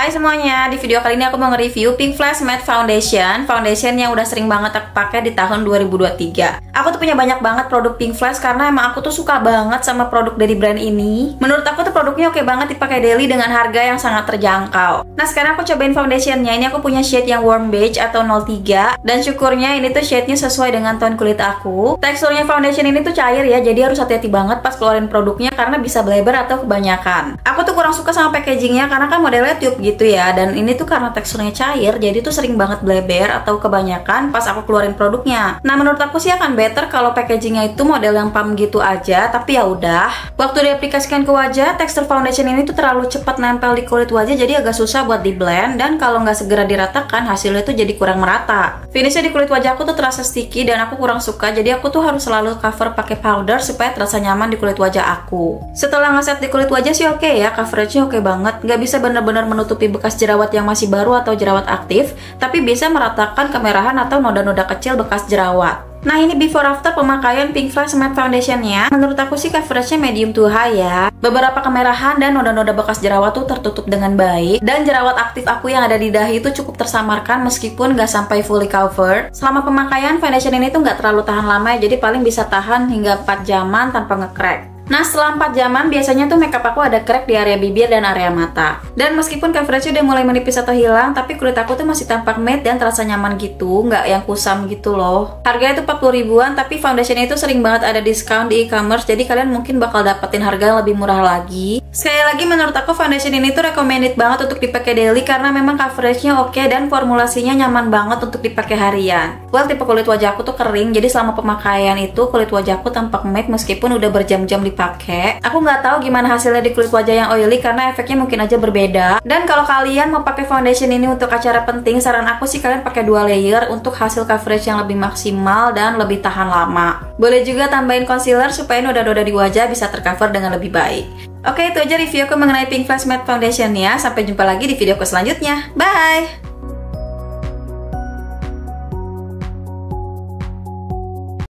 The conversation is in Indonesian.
Hai semuanya, di video kali ini aku mau nge-review Pink Flash Matte Foundation. Foundation yang udah sering banget aku pakai di tahun 2023 Aku tuh punya banyak banget produk Pink Flash karena emang aku tuh suka banget sama produk dari brand ini. Menurut aku tuh produknya oke banget dipakai daily dengan harga yang sangat terjangkau. Nah sekarang aku cobain foundationnya, ini aku punya shade yang warm beige atau 03 Dan syukurnya ini tuh shade-nya sesuai dengan tone kulit aku. Teksturnya foundation ini tuh cair ya, jadi harus hati-hati banget pas keluarin produknya karena bisa bleber atau kebanyakan. Aku tuh kurang suka sama packagingnya karena kan modelnya tube gitu ya. Dan ini tuh karena teksturnya cair jadi tuh sering banget bleber atau kebanyakan pas aku keluarin produknya. Nah menurut aku sih akan better kalau packagingnya itu model yang pump gitu aja tapi ya udah. Waktu diaplikasikan ke wajah tekstur foundation ini tuh terlalu cepat nempel di kulit wajah jadi agak susah buat di blend dan kalau nggak segera diratakan hasilnya tuh jadi kurang merata. Finishnya di kulit wajah aku tuh terasa sticky dan aku kurang suka jadi aku tuh harus selalu cover pakai powder supaya terasa nyaman di kulit wajah aku. Setelah ngeset di kulit wajah sih oke okay ya coveragenya oke okay banget. Nggak bisa bener-bener menutupi bekas jerawat yang masih baru atau jerawat aktif, tapi bisa meratakan kemerahan atau noda-noda kecil bekas jerawat. Nah ini before after pemakaian Pink Flash Matte Foundationnya. Menurut aku sih coveragenya medium to high ya. Beberapa kemerahan dan noda-noda bekas jerawat tuh tertutup dengan baik Dan jerawat aktif aku yang ada di dahi itu cukup tersamarkan meskipun gak sampai fully covered. Selama pemakaian foundation ini tuh gak terlalu tahan lama ya Jadi paling bisa tahan hingga 4 jaman tanpa nge-crack Nah setelah 4 jaman biasanya tuh makeup aku ada crack di area bibir dan area mata. Dan meskipun coverage udah mulai menipis atau hilang, tapi kulit aku tuh masih tampak matte dan terasa nyaman gitu, nggak yang kusam gitu loh. Harganya tuh 40 ribuan, tapi foundationnya itu sering banget ada diskon di e-commerce, jadi kalian mungkin bakal dapetin harga yang lebih murah lagi. Sekali lagi menurut aku foundation ini tuh recommended banget untuk dipakai daily karena memang coveragenya oke dan formulasinya nyaman banget untuk dipakai harian. Well tipe kulit wajah aku tuh kering, jadi selama pemakaian itu kulit wajahku tampak matte meskipun udah berjam-jam dipakai dipakai. Aku nggak tahu gimana hasilnya di kulit wajah yang oily karena efeknya mungkin aja berbeda. Dan kalau kalian mau pakai foundation ini untuk acara penting, saran aku sih kalian pakai dua layer untuk hasil coverage yang lebih maksimal dan lebih tahan lama. Boleh juga tambahin concealer supaya noda-noda di wajah bisa tercover dengan lebih baik. Oke, itu aja review aku mengenai Pink Flash Matte Foundation ya. Sampai jumpa lagi di videoku selanjutnya. Bye!